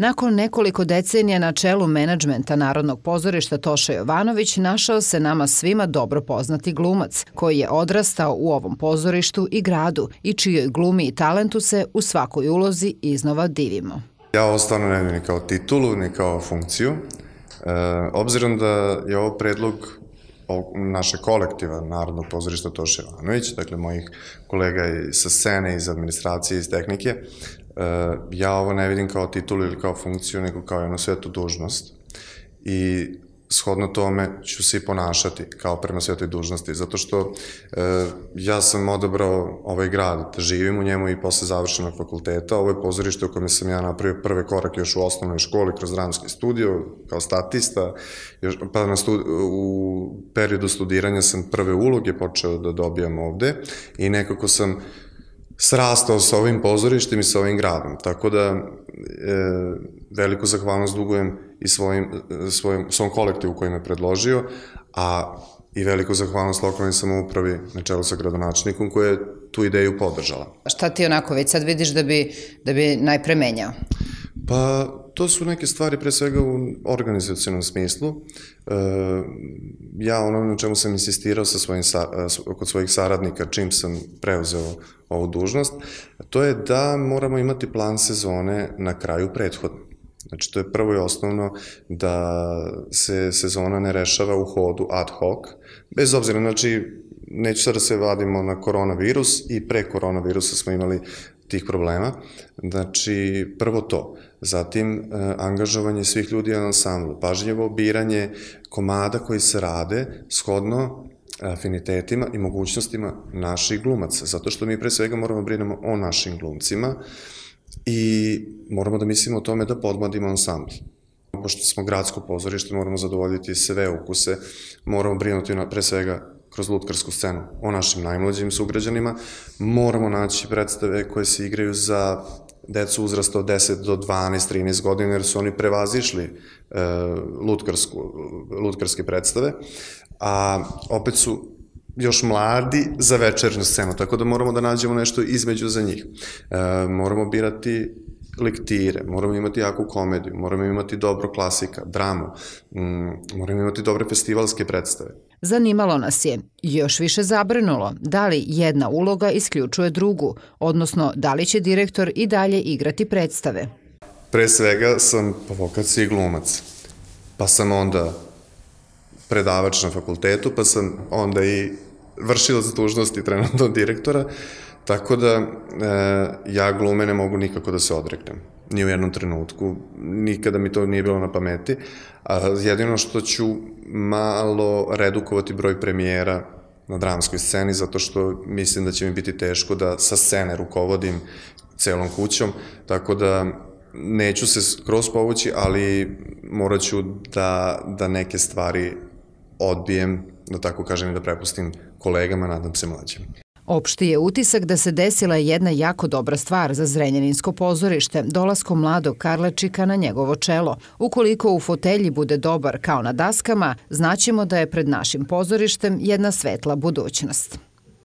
Nakon nekoliko decenija na čelu menadžmenta Narodnog pozorišta Toša Jovanović našao se nama svima dobro poznati glumac, koji je odrastao u ovom pozorištu i gradu i čijoj glumi i talentu se u svakoj ulozi iznova divimo. Ja ovo stvarno ne vidim ni kao titulu, ni kao funkciju. E, obzirom da je ovo predlog naše kolektiva Narodnog pozorišta Toša Jovanović, dakle mojih kolega i sa scene, iz administracije, iz tehnike, ja ovo ne vidim kao titulu ili kao funkciju, nego kao jednu svetu dužnost. I shodno tome ću se i ponašati kao prema svetoj dužnosti, zato što e, ja sam odabrao ovaj grad, da živim u njemu i posle završenog fakulteta. Ovo je pozorište u kome sam ja napravio prve korake još u osnovnoj školi kroz dramski studio, kao statista, još, pa na studi, u periodu studiranja sam prve uloge počeo da dobijam ovde i nekako sam srastao sa ovim pozorištem i sa ovim gradom. Tako da e, veliku zahvalnost dugujem i svojim, svojim, svom kolektivu koji me predložio, a i veliku zahvalnost lokalnoj samoupravi na čelu sa gradonačnikom koja je tu ideju podržala. Šta ti onako već sad vidiš da bi, da bi najpre menjao? Pa to su neke stvari pre svega u organizacijalnom smislu. E, ja ono na čemu sam insistirao sa svojim, kod svojih saradnika čim sam preuzeo ovu dužnost, to je da moramo imati plan sezone na kraju prethodne. Znači, to je prvo i osnovno da se sezona ne rešava u hodu ad hoc, bez obzira, znači, neću sad da se vadimo na koronavirus i pre koronavirusa smo imali tih problema. Znači, prvo to. Zatim, e, angažovanje svih ljudi na ansamblu, pažnjevo biranje komada koji se rade shodno afinitetima i mogućnostima naših glumaca, zato što mi pre svega moramo da brinemo o našim glumcima i moramo da mislimo o tome da podmladimo ansambl. Pošto smo gradsko pozorište, moramo zadovoljiti sve ukuse, moramo brinuti na, pre svega kroz lutkarsku scenu o našim najmlađim sugrađanima, moramo naći predstave koje se igraju za decu uzrasta od 10 do 12, 13 godina, jer su oni prevazišli e, lutkarsku, lutkarske predstave, a opet su još mladi za večernju scenu, tako da moramo da nađemo nešto između za njih. E, moramo birati lektire, moramo imati jaku komediju, moramo imati dobro klasika, dramu, mm, moramo imati dobre festivalske predstave. Zanimalo nas je, još više zabrinulo, da li jedna uloga isključuje drugu, odnosno da li će direktor i dalje igrati predstave. Pre svega sam po vokaciji glumac, pa sam onda predavač na fakultetu, pa sam onda i vršila za dužnosti trenutno direktora, tako da e, ja glume ne mogu nikako da se odreknem. Ni u jednom trenutku, nikada mi to nije bilo na pameti. A jedino što ću malo redukovati broj premijera na dramskoj sceni, zato što mislim da će mi biti teško da sa scene rukovodim celom kućom, tako da neću se skroz povući, ali morat ću da, da neke stvari odbijem, da tako kažem i da prepustim kolegama, nadam se mlađim. Opšti je utisak da se desila jedna jako dobra stvar za Zrenjaninsko pozorište, dolaskom mladog Karlečika na njegovo čelo. Ukoliko u fotelji bude dobar kao na daskama, znaćemo da je pred našim pozorištem jedna svetla budućnost.